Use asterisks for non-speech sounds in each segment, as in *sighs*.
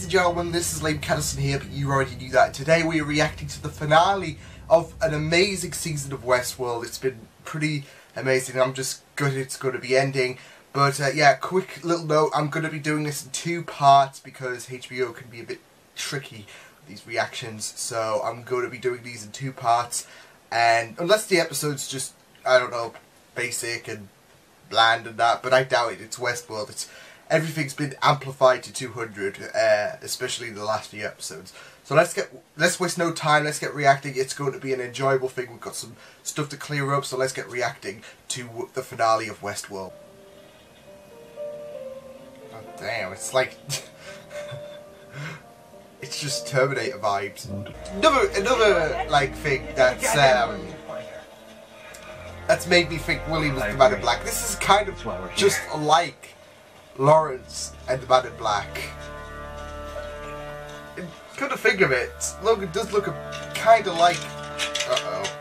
gentlemen, this is Liam Catterson here, but you already knew that. Today we are reacting to the finale of an amazing season of Westworld. It's been pretty amazing. I'm just good it's going to be ending. But uh, yeah, quick little note, I'm going to be doing this in two parts because HBO can be a bit tricky with these reactions. So I'm going to be doing these in two parts. And unless the episode's just, I don't know, basic and bland and that, but I doubt it. It's Westworld. It's everything's been amplified to 200, uh, especially in the last few episodes. So let's get let's waste no time. Let's get reacting. It's going to be an enjoyable thing. We've got some stuff to clear up, so let's get reacting to the finale of Westworld. Oh, damn, it's like *laughs* it's just Terminator vibes. Another another like thing that's um that's made me think William was the Man in Black. This is kind of just like Lawrence and the Man in Black. Come to think of it, Logan does look kind of like. Uh oh.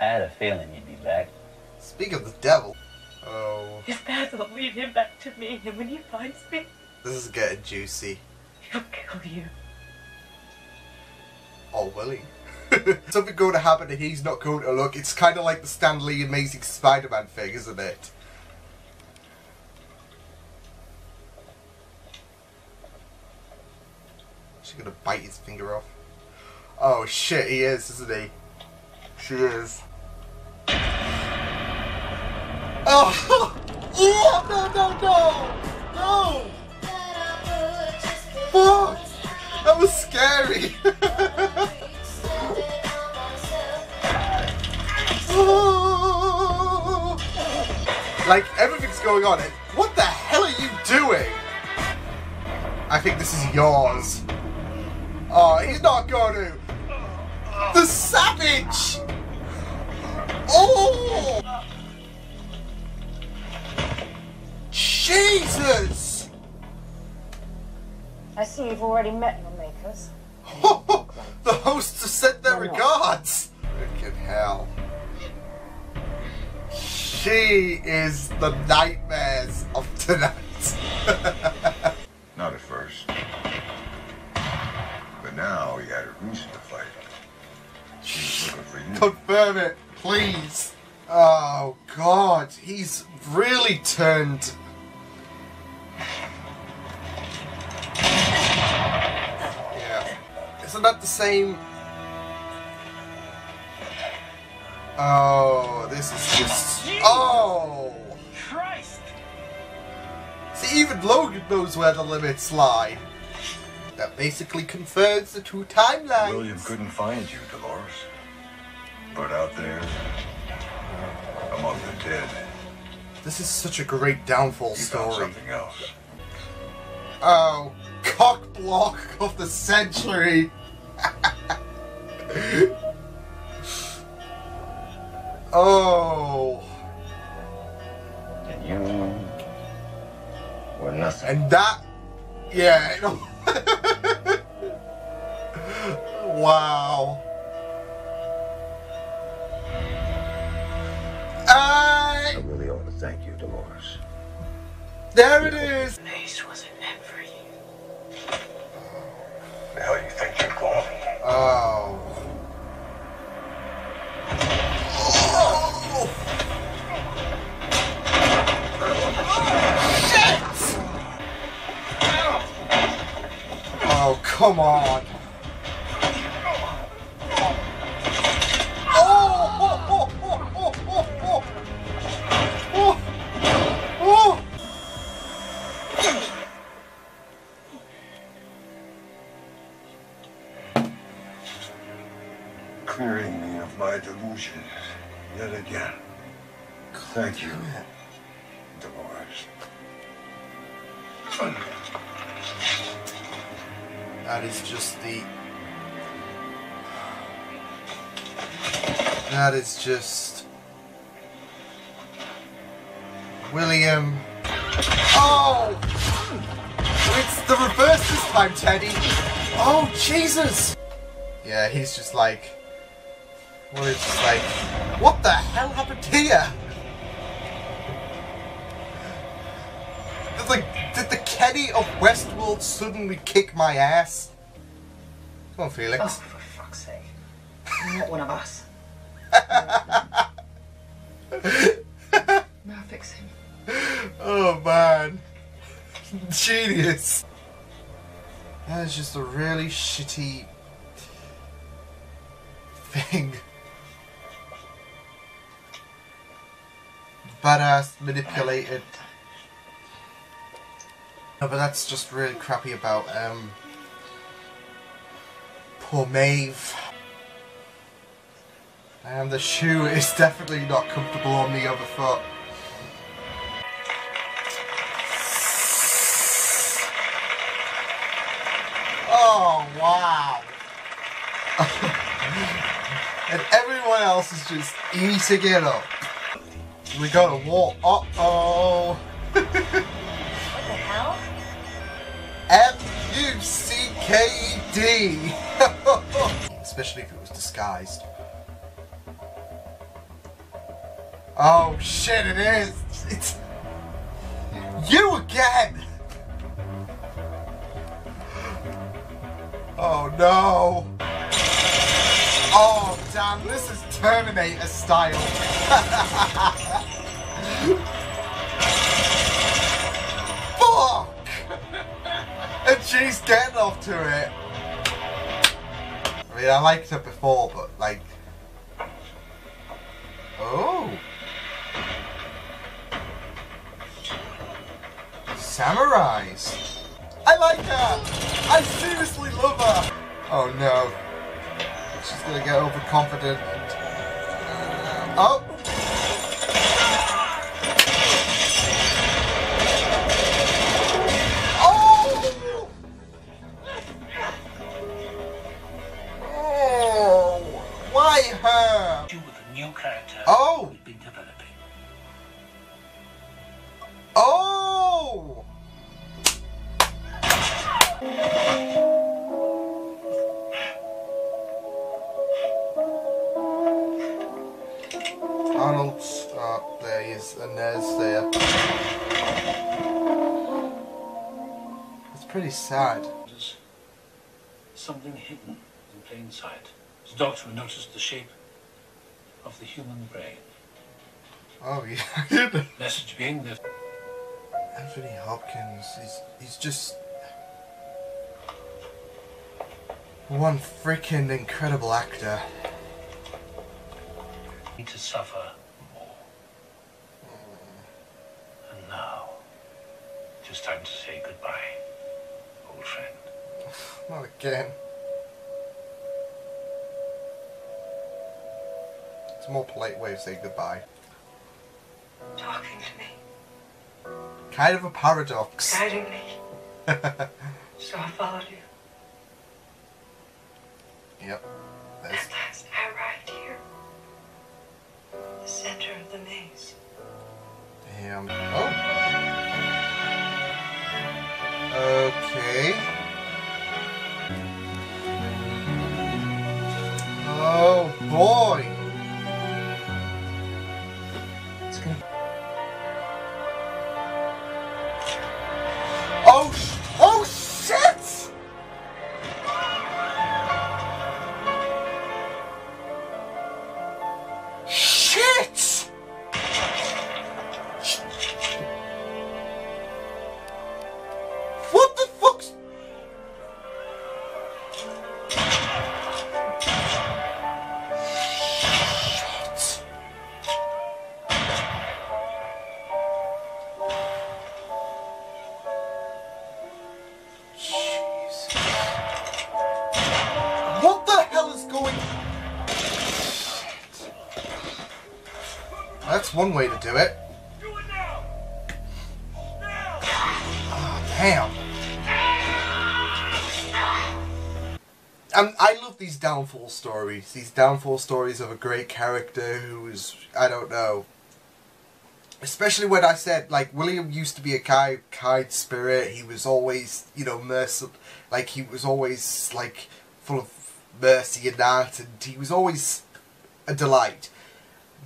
I had a feeling you'd be back. Speak of the devil. Oh. His dad will lead him back to me, and when he finds me, this is getting juicy. he'll kill you. Oh, Willie. *laughs* Something going to happen and he's not going to look. It's kind of like the Stan Lee Amazing Spider-Man thing, isn't it? She's gonna bite his finger off. Oh shit, he is, isn't he? She is. Oh! *laughs* no, no, no! No! Fuck! That was scary! *laughs* *laughs* like, everything's going on, what the hell are you doing? I think this is yours. Not going to. The savage! Oh! Jesus! I see you've already met your makers. *laughs* the hosts have sent their regards! Freaking hell. She is the nightmares of tonight. *laughs* now he had a reason to fight. She was looking for you. Confirm it, please. Oh god, he's really turned. Yeah. Isn't that the same? Oh, this is just. Oh! Christ! See, even Logan knows where the limits lie. That basically confirms the two timelines. William couldn't find you, Dolores. But out there, among the dead, This is such a great downfall he found story. something else. Oh, cock block of the century. *laughs* oh, And you were nothing. and that, yeah. Wow. I I, really ought to thank you, Dolores. there it is. Place wasn't meant for you. The hell you think you're going? Oh. oh. Shit! Oh, come on. My delusions yet again. Thank you, Dolores. That is just the. That is just. William. Oh! It's the reverse this time, Teddy! Oh, Jesus! Yeah, he's just like. William's just like. What the hell happened here? It's like, did the Ken any of Westworld suddenly kick my ass? Come on, Oh, Felix. for fuck's sake. You're not one of us. *laughs* now fix him. Oh man. Genius. That is just a really shitty thing. Badass, manipulated. No, but that's just really crappy about um poor Maeve. And the shoe *laughs* is definitely not comfortable on the other foot. Oh wow! *laughs* and everyone else is just eating it up. We got a wall. Uh oh. What the hell? M U C K E D. *laughs* Especially if it was disguised. Oh shit! It is. It's you again. Oh no! Oh damn, this is Terminator style! *laughs* Fuck! And she's getting off to it! I mean, I liked her before, but like. Oh! Samurais! I like her! I seriously love her! Oh no. She's gonna get overconfident. Why her? you with a new character Oh! we've been developing. Oh! Arnold's oh, there he is, and there's there. It's pretty sad. There's something hidden in plain sight. The doctor noticed the shape of the human brain. Oh yeah. *laughs* Message being that Anthony Hopkins, is he's just one freaking incredible actor. need to suffer more. And now, just time to say goodbye, old friend. *laughs* Not again. It's a more polite way of saying goodbye. Talking to me, Kind of a paradox. guiding me. *laughs* So I followed you. Yep. That's one way to do it. Oh, damn. Um, I love these downfall stories. These downfall stories of a great character who is, I don't know, especially when I said like William used to be a kind, kind spirit. He was always, you know, merciful. Like he was always like full of mercy and that, and he was always a delight.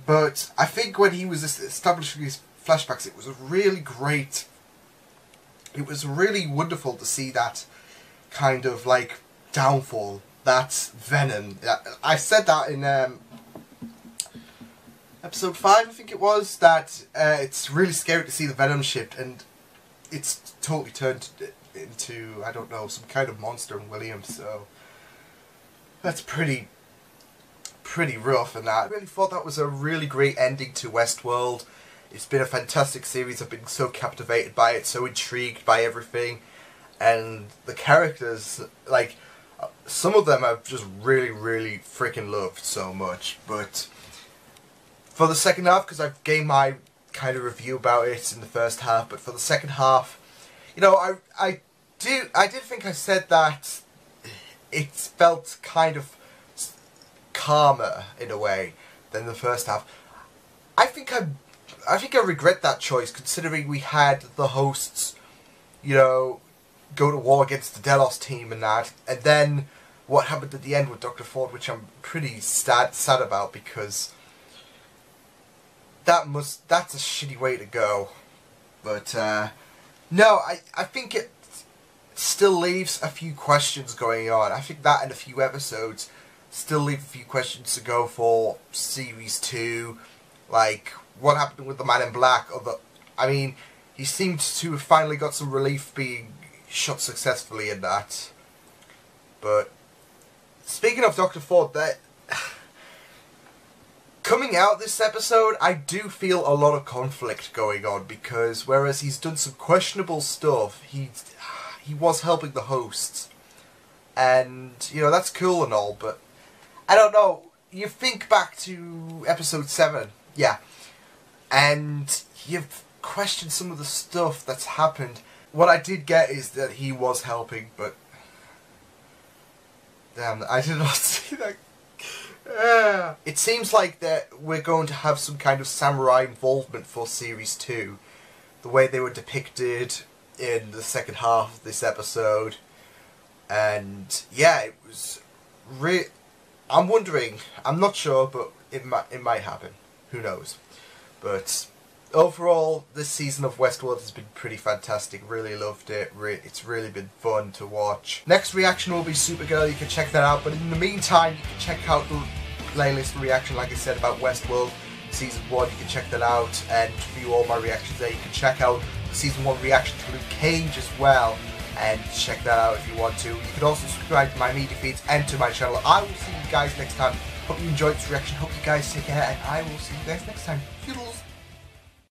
But I think when he was establishing his flashbacks, it was a really great it was really wonderful to see that kind of like downfall. That Venom. I said that in um, episode five, I think it was. That uh, it's really scary to see the Venom shift, and it's totally turned into I don't know some kind of monster in Williams. So that's pretty pretty rough. And I really thought that was a really great ending to Westworld. It's been a fantastic series. I've been so captivated by it, so intrigued by everything, and the characters like some of them I've just really, really freaking loved so much. But for the second half, because I've gained my kind of review about it in the first half, but for the second half, you know, I I do I did think I said that it felt kind of calmer in a way than the first half. I think I I think I regret that choice considering we had the hosts, you know, go to war against the Delos team and that, and then what happened at the end with Dr. Ford, which I'm pretty sad sad about because that must that's a shitty way to go. But uh, no, I I think it still leaves a few questions going on. I think that in a few episodes still leave a few questions to go for series two, like what happened with the Man in Black, or the I mean, he seemed to have finally got some relief being shot successfully in that. But speaking of Doctor Ford, that *sighs* coming out this episode, I do feel a lot of conflict going on because whereas he's done some questionable stuff, he *sighs* he was helping the hosts, and you know that's cool and all, but I don't know. You think back to episode seven, yeah, and you've questioned some of the stuff that's happened. What I did get is that he was helping, but damn, I did *laughs* not see that. *sighs* It seems like that we're going to have some kind of samurai involvement for series two, the way they were depicted in the second half of this episode, and yeah, it was. Re- I'm wondering. I'm not sure, but it might it might happen. Who knows? But overall, this season of Westworld has been pretty fantastic. Really loved it. Re- it's really been fun to watch. Next reaction will be Supergirl. You can check that out. But in the meantime, you can check out the playlist reaction, like I said about Westworld season one. You can check that out and view all my reactions there. You can check out season one reaction to Luke Cage as well. And check that out if you want to. You can also subscribe to my media feeds and to my channel. I will see you guys next time. Hope you enjoyed this reaction. Hope you guys take care, and I will see you guys next time. Toodles!